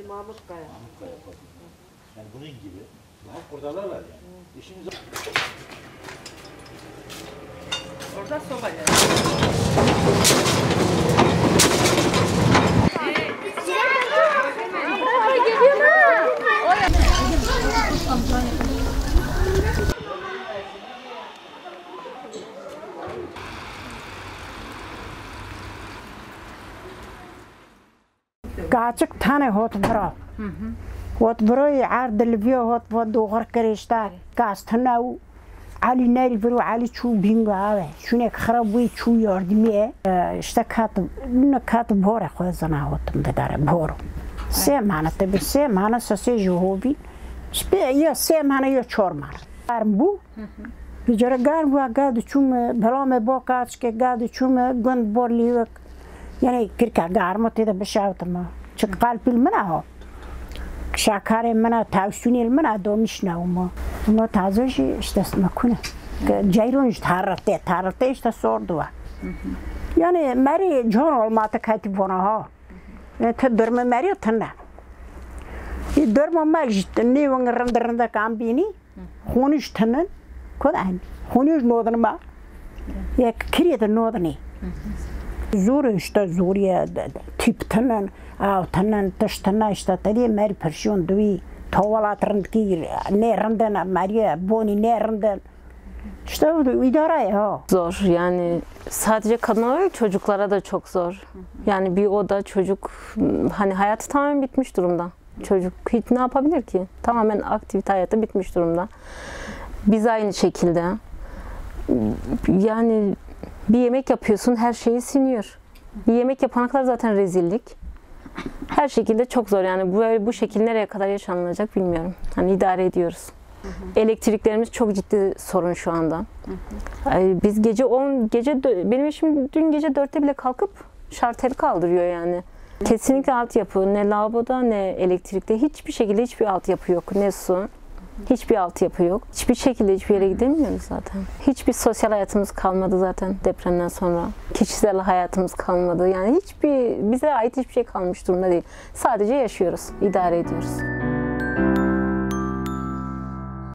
Mahmut Kaya. Kaya fabrika. Yani bunun gibi. Hep buradalar yani. İşimiz Orada soba yani. گاچک تانه هات برا هات برای عرض البیا هات و دوغر کرشتا قاس تناو علی نیل برو علی چو بینگ آوه چون یک خراب چو یاردمیه اشتا کات نکات بوره خود زنا هاتم داره بورو سه مانه تبی سه مانه سه جهوبی یا سه مانه یه چهار مار گرم بو بجره گرم بو گاد چوم بلام با کاچ که گاد چوم گند بور لیوک یعنی کرکا گرم تیده بشاوتم چه قلب المنا ها شاکار منا تاوشونی المنا دومش ناوما اما تازوش اشتست مکنه جایرونش تارته تارته işte sordu yani meri جون olmadı katip ona ha te durma meri tana i durma mal jitten ne wang randa randa kambini honish tanan kodan honish nodan ma ya kiriyada nodani زور işte zor ya tip tanan av tanan taş tanan işte tadi mer persyon dui tovalat randki ne randan Maria boni ne randan işte idare ya. Zor yani sadece kadınlara değil çocuklara da çok zor. Yani bir oda çocuk hani hayatı tamamen bitmiş durumda. Çocuk hiç ne yapabilir ki? Tamamen aktivite hayatı bitmiş durumda. Biz aynı şekilde. Yani bir yemek yapıyorsun her şeyi siniyor. Bir yemek yapana kadar zaten rezillik. Her şekilde çok zor yani bu bu şekil nereye kadar yaşanılacak bilmiyorum. Hani idare ediyoruz. Elektriklerimiz çok ciddi sorun şu anda. Ay, Biz gece 10 gece benim eşim dün gece 4'te bile kalkıp şarteli kaldırıyor yani. Kesinlikle altyapı ne lavaboda ne elektrikte hiçbir şekilde hiçbir altyapı yok. Ne su hiçbir altyapı yok. Hiçbir şekilde hiçbir yere gidemiyoruz zaten. Hiçbir sosyal hayatımız kalmadı zaten depremden sonra. Kişisel hayatımız kalmadı. Yani hiçbir bize ait hiçbir şey kalmış durumda değil. Sadece yaşıyoruz, idare ediyoruz.